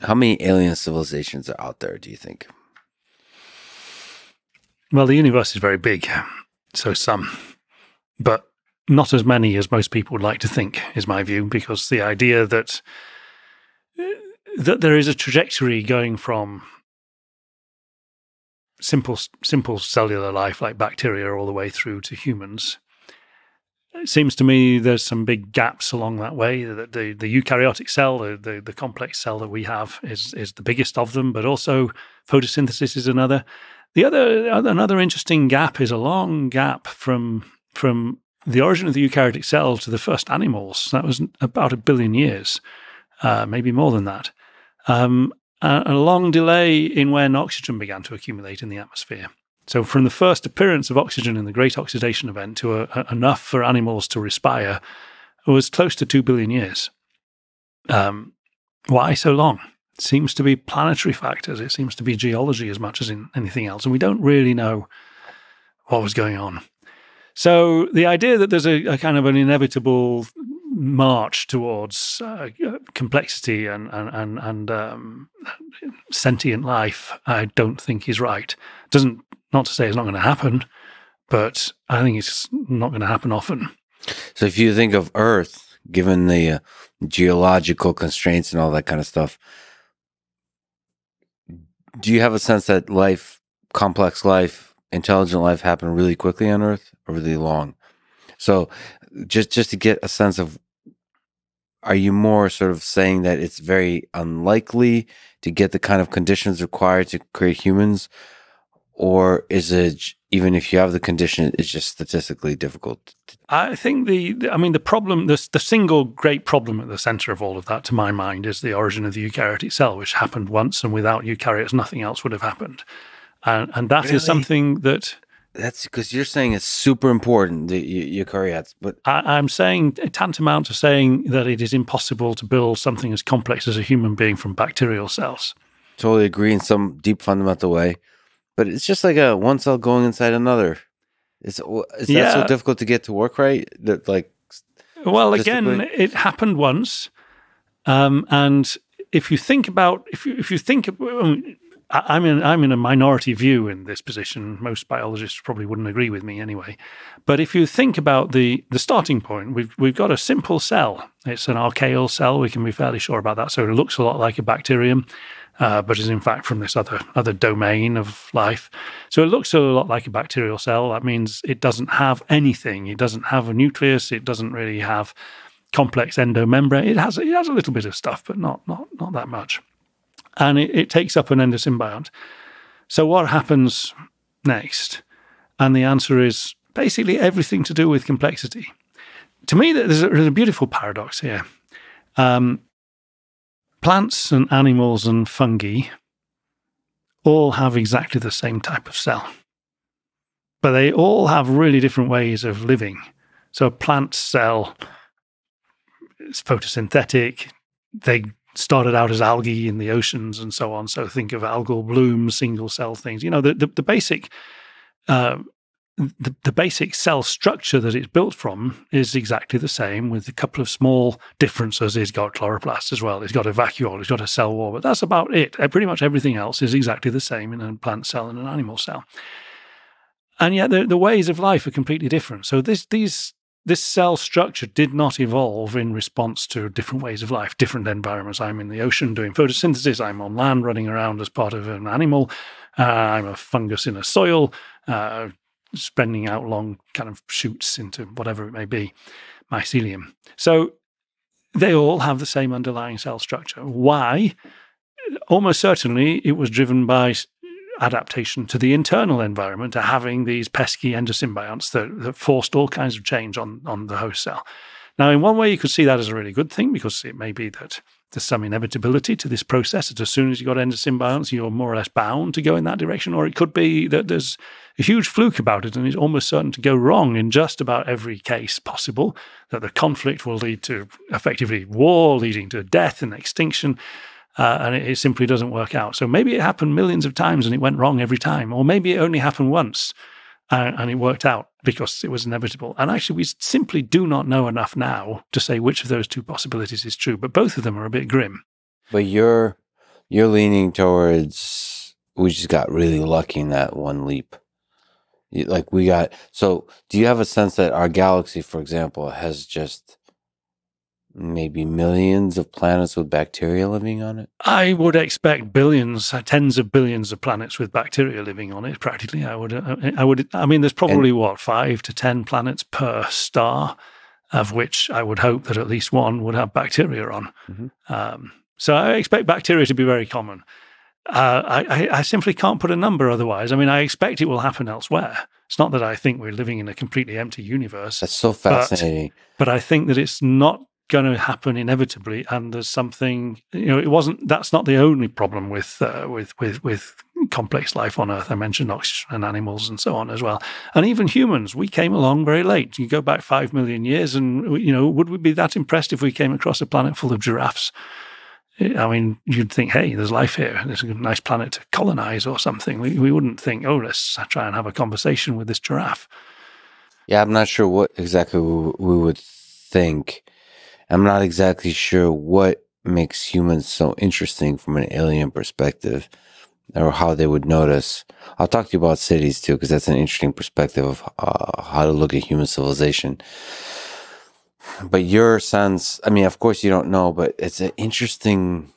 How many alien civilizations are out there, do you think? Well, the universe is very big, so some, but not as many as most people would like to think, is my view, because the idea that that there is a trajectory going from simple simple cellular life like bacteria all the way through to humans. It seems to me there's some big gaps along that way. The, the, the eukaryotic cell, the, the, the complex cell that we have, is is the biggest of them, but also photosynthesis is another. The other another interesting gap is a long gap from from the origin of the eukaryotic cell to the first animals. That was about a billion years, uh, maybe more than that. Um, a, a long delay in when oxygen began to accumulate in the atmosphere. So, from the first appearance of oxygen in the Great Oxidation Event to a, a, enough for animals to respire was close to 2 billion years. Um, why so long? It seems to be planetary factors. It seems to be geology as much as in anything else. And we don't really know what was going on. So the idea that there's a, a kind of an inevitable march towards uh, complexity and and and, and um, sentient life, I don't think is right. Doesn't not to say it's not going to happen, but I think it's not going to happen often. So if you think of Earth, given the uh, geological constraints and all that kind of stuff, do you have a sense that life, complex life, intelligent life happened really quickly on Earth or really long? So just just to get a sense of are you more sort of saying that it's very unlikely to get the kind of conditions required to create humans or is it even if you have the condition it's just statistically difficult i think the, i mean the problem the, the single great problem at the center of all of that to my mind is the origin of the eukaryotic cell which happened once and without eukaryotes nothing else would have happened. And, and that really? is something that that's because you're saying it's super important the eukaryotes but I, am saying tantamount to saying that it is impossible to build something as complex as a human being from bacterial cells. Totally agree in some deep fundamental way but it's just like a one cell going inside another. Is is yeah. that so difficult to get to work right? That like, well, again, it happened once, um, and if you think about if you if you think I'm in I'm in a minority view in this position. Most biologists probably wouldn't agree with me anyway. But if you think about the the starting point, we've we've got a simple cell. It's an archaeal cell. We can be fairly sure about that. So it looks a lot like a bacterium uh, but is in fact from this other other domain of life. So it looks a lot like a bacterial cell. That means it doesn't have anything. It doesn't have a nucleus. It doesn't really have complex endomembrane. It has it has a little bit of stuff, but not not not that much. And it, it takes up an endosymbiont. So what happens next? And the answer is basically everything to do with complexity. To me, there's a, there's a beautiful paradox here. Um, plants and animals and fungi all have exactly the same type of cell, but they all have really different ways of living. So, a plant cell is photosynthetic. They started out as algae in the oceans and so on. So, think of algal blooms, single cell things. You know, the, the, the basic uh, the, the basic cell structure that it's built from is exactly the same with a couple of small differences. It's got chloroplast as well. It's got a vacuole. It's got a cell wall, but that's about it. Uh, pretty much everything else is exactly the same in a plant cell and an animal cell. And yet the, the ways of life are completely different. So this, these, this cell structure did not evolve in response to different ways of life, different environments. I'm in the ocean doing photosynthesis. I'm on land running around as part of an animal. Uh, I'm a fungus in a soil. Uh, spreading out long kind of shoots into whatever it may be, mycelium. So they all have the same underlying cell structure. Why? Almost certainly it was driven by adaptation to the internal environment, to having these pesky endosymbionts that, that forced all kinds of change on, on the host cell. Now, in one way, you could see that as a really good thing because it may be that there's some inevitability to this process that as soon as you've got endosymbionts, you're more or less bound to go in that direction. Or it could be that there's a huge fluke about it and it's almost certain to go wrong in just about every case possible, that the conflict will lead to effectively war, leading to death and extinction. Uh, and it, it simply doesn't work out. So maybe it happened millions of times and it went wrong every time. Or maybe it only happened once and, and it worked out because it was inevitable. And actually, we simply do not know enough now to say which of those two possibilities is true, but both of them are a bit grim. But you're you're leaning towards we just got really lucky in that one leap. Like we got so do you have a sense that our galaxy, for example, has just maybe millions of planets with bacteria living on it? I would expect billions, tens of billions of planets with bacteria living on it. Practically, I would. Uh, I would. I mean, there's probably and, what five to ten planets per star, of which I would hope that at least one would have bacteria on. Mm-hmm. Um, so I expect bacteria to be very common. Uh, I, I, simply can't put a number otherwise. I mean, I expect it will happen elsewhere. It's not that I think we're living in a completely empty universe. That's so fascinating. But, but I think that it's not going to happen inevitably, and there's something. You know, it wasn't. That's not the only problem with uh, with with with complex life on Earth. I mentioned oxygen and animals and so on as well, and even humans. We came along very late. You go back five million years, and you know, would we be that impressed if we came across a planet full of giraffes? I mean, you'd think, hey, there's life here. There's a nice planet to colonize or something. We, we wouldn't think, oh, let's try and have a conversation with this giraffe. Yeah, I'm not sure what exactly we would think I'm not exactly sure what makes humans so interesting from an alien perspective or how they would notice. I'll talk to you about cities too, because that's an interesting perspective of uh, how to look at human civilization. But your sense, I mean, of course you don't know, but it's an interesting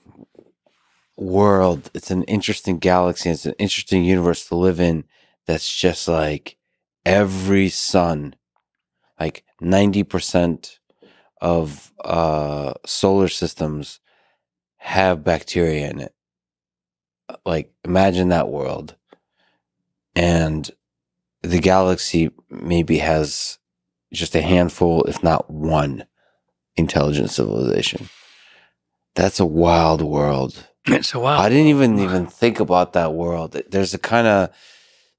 world. It's an interesting galaxy. It's an interesting universe to live in that's just like every sun, like 90% of uh, solar systems have bacteria in it. Like, imagine that world. And the galaxy maybe has just a handful, if not one, intelligent civilization. That's a wild world. It's a wild. I didn't even even think about that world. There's a kind of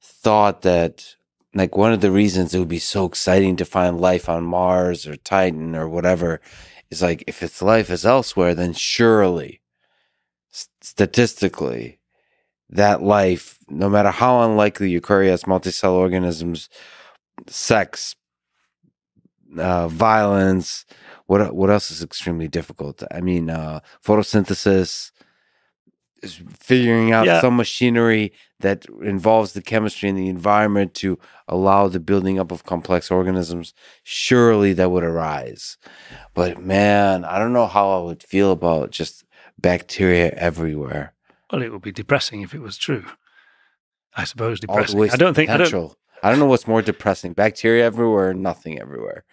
thought that like one of the reasons it would be so exciting to find life on Mars or Titan or whatever is like if its life is elsewhere, then surely, statistically, that life, no matter how unlikely eukaryotes, multicellular organisms, sex, uh, violence, what what else is extremely difficult? I mean, uh, photosynthesis, figuring out yeah. some machinery that involves the chemistry and the environment to allow the building up of complex organisms, surely that would arise. But man, I don't know how I would feel about just bacteria everywhere. Well, it would be depressing if it was true. I suppose depressing. I don't think potential. I don't, I don't know what's more depressing: bacteria everywhere, nothing everywhere.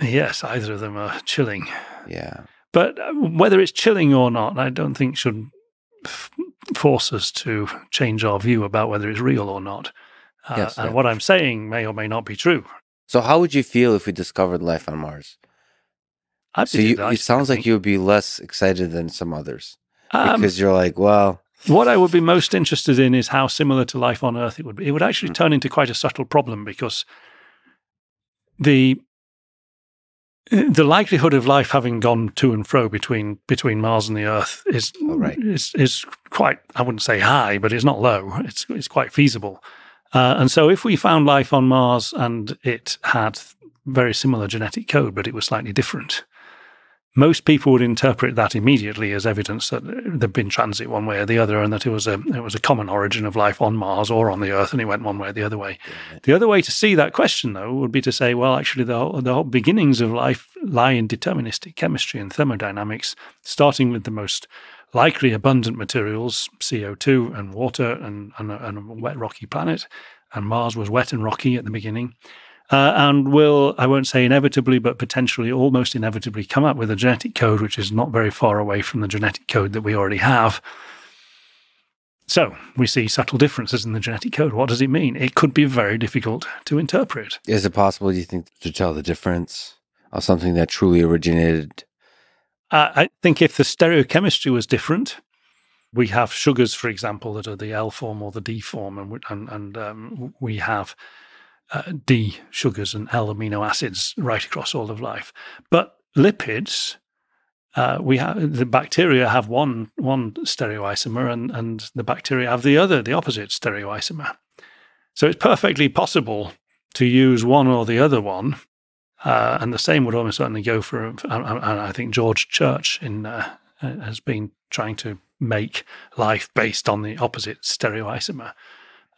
Yes, either of them are chilling. Yeah. But uh, whether it's chilling or not, I don't think should force us to change our view about whether it's real or not. Uh, yes, and yeah. what I'm saying may or may not be true. So, how would you feel if we discovered life on Mars? I'd so, you, it sounds like you would be less excited than some others um, because you're like, well. What I would be most interested in is how similar to life on Earth it would be. It would actually mm-hmm. turn into quite a subtle problem because the the likelihood of life having gone to and fro between between Mars and the Earth is oh, right. is is quite I wouldn't say high, but it's not low. It's it's quite feasible. Uh, and so, if we found life on Mars and it had very similar genetic code, but it was slightly different, most people would interpret that immediately as evidence that there'd been transit one way or the other, and that it was a it was a common origin of life on Mars or on the Earth, and it went one way or the other way. Yeah. The other way to see that question, though, would be to say, well, actually, the whole, the whole beginnings of life lie in deterministic chemistry and thermodynamics, starting with the most likely abundant materials, CO two and water, and, and, a, and a wet rocky planet, and Mars was wet and rocky at the beginning uh, and will, I won't say inevitably, but potentially almost inevitably come up with a genetic code which is not very far away from the genetic code that we already have. So we see subtle differences in the genetic code. What does it mean? It could be very difficult to interpret. Is it possible, do you think, to tell the difference of something that truly originated? Uh, I think if the stereochemistry was different, we have sugars, for example, that are the L form or the D form, and and, and um, we have uh, D sugars and L amino acids right across all of life. But lipids, uh, we have the bacteria have one one stereoisomer, and and the bacteria have the other, the opposite stereoisomer. So it's perfectly possible to use one or the other one, uh, and the same would almost certainly go for. And I think George Church in uh, has been trying to make life based on the opposite stereoisomer.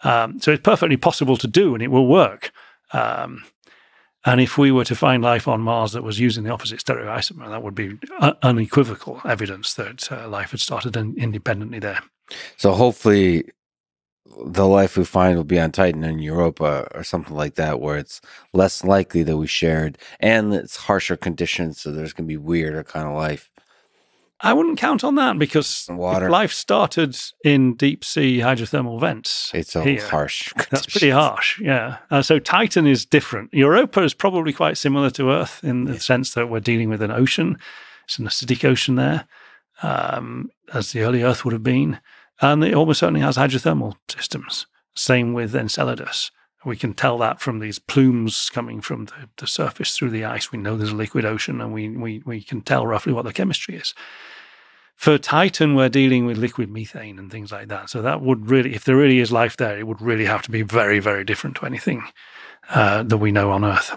Um, so it's perfectly possible to do, and it will work. Um, and if we were to find life on Mars that was using the opposite stereoisomer, that would be unequivocal evidence that uh, life had started in- independently there. So hopefully, the life we find will be on Titan and Europa or something like that, where it's less likely that we shared and it's harsher conditions, so there's going to be weirder kind of life. I wouldn't count on that because Water. life started in deep sea hydrothermal vents. It's a here. harsh. That's pretty harsh, yeah. Uh, so Titan is different. Europa is probably quite similar to Earth in the yeah. sense that we're dealing with an ocean. It's an acidic ocean there, um, as the early Earth would have been. And it almost certainly has hydrothermal systems. Same with Enceladus. We can tell that from these plumes coming from the, the surface through the ice. We know there's a liquid ocean and we, we, we can tell roughly what the chemistry is. For Titan, we're dealing with liquid methane and things like that. So that would really, if there really is life there, it would really have to be very, very different to anything uh, that we know on Earth.